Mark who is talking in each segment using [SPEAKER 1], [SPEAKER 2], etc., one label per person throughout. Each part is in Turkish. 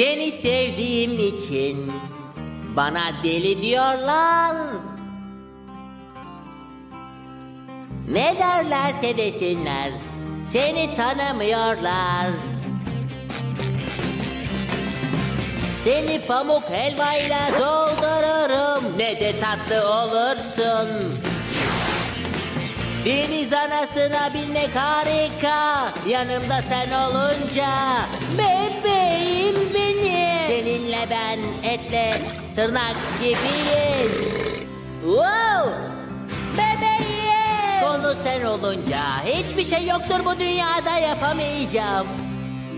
[SPEAKER 1] Seni sevdiğim için bana deli diyorlar. Ne derlerse desinler, seni tanımıyorlar. Seni pamuk helvayla doldururum, ne de tatlı olursun. Deniz anasına binmek harika, yanımda sen olunca. Bebeğim tırnak gibiyiz. Wow! Bebeğim! Konu sen olunca hiçbir şey yoktur bu dünyada yapamayacağım.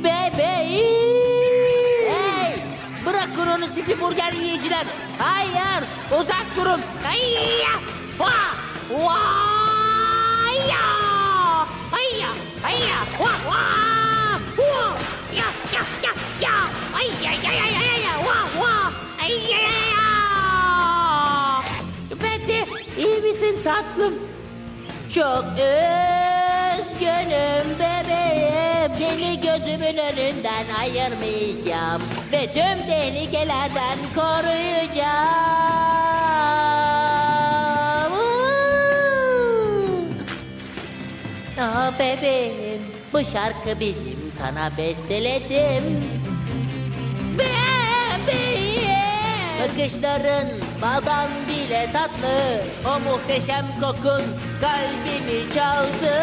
[SPEAKER 1] Bebeğim! Hey! Bırakın onu sizi burger yiyiciler. Hayır! Uzak durun. Hayya! Vah! Vah! İyi misin tatlım? Çok üzgünüm bebeğim. Seni gözümün önünden ayırmayacağım. Ve tüm tehlikelerden koruyacağım. Ah bebeğim, bu şarkı bizim sana besteledim. Bakışların baldan bile tatlı. O muhteşem kokun kalbimi çaldı.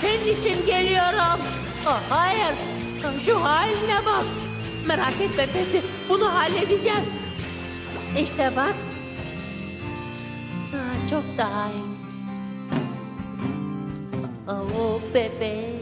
[SPEAKER 1] Senin için geliyorum. Oh, hayır, şu haline bak. Merak etme Peti, bunu halledeceğim. İşte bak. Ah, çok daha iyi. Oh bebeğim.